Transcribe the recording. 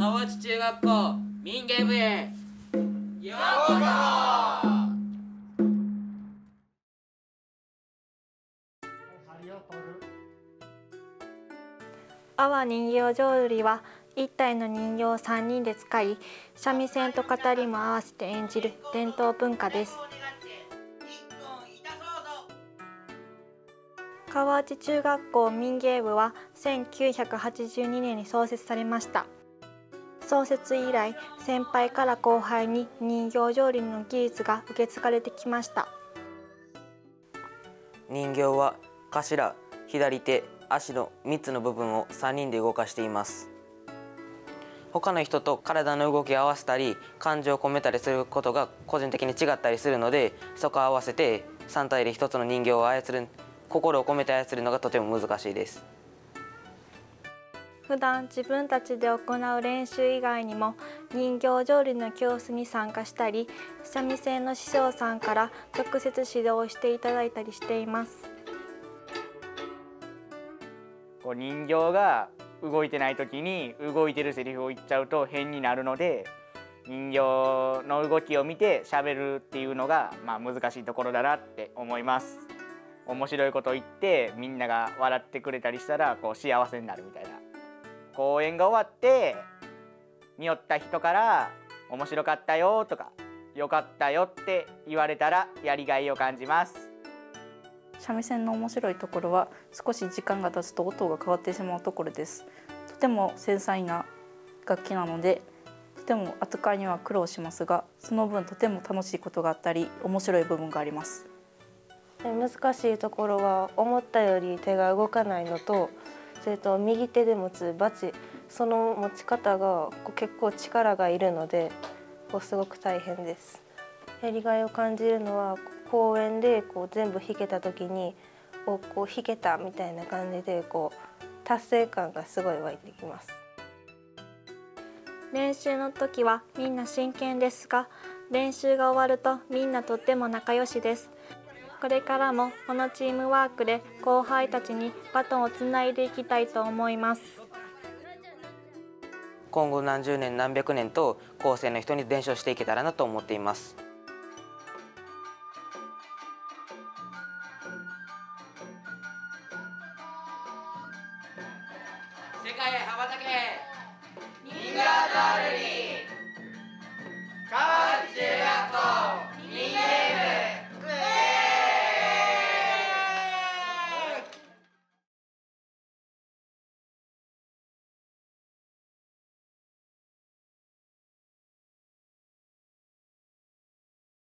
河内中学校民芸部へ。ようこそ阿波人形浄瑠璃は一体の人形を3人で使い三味線と語りも合わせて演じる伝統文化です。川内中学校民芸部は1982年に創設されました。創設以来先輩から後輩に人形浄瑠璃の技術が受け継がれてきました。人形は頭左手足の3つの部分を3人で動かしています。他の人と体の動きを合わせたり感情を込めたりすることが個人的に違ったりするのでそこを合わせて3体で1つの人形を操る心を込めて操るのがとても難しいです。普段自分たちで行う練習以外にも人形浄瑠璃の教室に参加したり三味線の師匠さんから直接指導していただいたりしています。こう人形が動いてない時に動いてるセリフを言っちゃうと変になるので人形の動きを見て喋るっていうのがまあ難しいところだなって思います。面白いこと言ってみんなが笑ってくれたりしたらこう幸せになるみたいな。公演が終わって見よった人から「面白かったよ」とか「よかったよ」って言われたらやりがいを感じます。三味線の面白いところは少し時間が経つと音が変わってしまうところです。とても繊細な楽器なのでとても扱いには苦労しますがその分とても楽しいことがあったり面白い部分があります。難しいところは思ったより手が動かないのとそれと右手で持つバチその持ち方が結構力がいるのでこうすごく大変です。やりがいを感じるのは公園でこう全部弾けた時におこう弾けたみたいな感じでこう達成感がすごい湧いてきます。練習の時はみんな真剣ですが練習が終わるとみんなとっても仲良しです。これからもこのチームワークで後輩たちにバトンをつないでいきたいと思います。今後何十年何百年と後世の人に伝承していけたらなと思っています。世界へ羽ばたけ。人形浄瑠璃